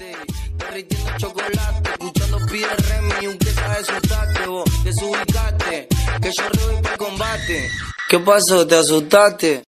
mate. Derritiendo chocolate, escuchando pide Remy, un que sabe asustarte vos, desubicaste. Que yo re voy para combate. ¿Qué pasó? ¿Te asustaste?